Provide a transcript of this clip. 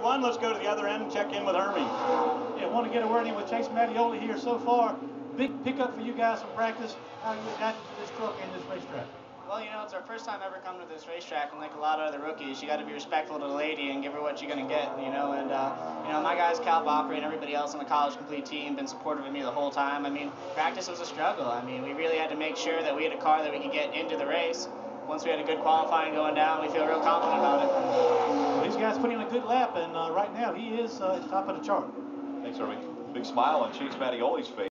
51. Let's go to the other end and check in with Hermie. Yeah, want to get a word in with Chase Mattioli here so far. Big pickup for you guys from practice. How you adapted to this truck and this racetrack? Well, you know, it's our first time ever coming to this racetrack, and like a lot of other rookies, you got to be respectful to the lady and give her what you're going to get, you know. And, uh, you know, my guys, Cal Valkyrie and everybody else on the College Complete team, been supportive of me the whole time. I mean, practice was a struggle. I mean, we really had to make sure that we had a car that we could get into the race. Once we had a good qualifying going down, we feel real confident about it. Well, these guys put in a good lap, and uh, right now he is uh, top of the chart. Thanks, Irving. Big smile on Chase Mattioli's face.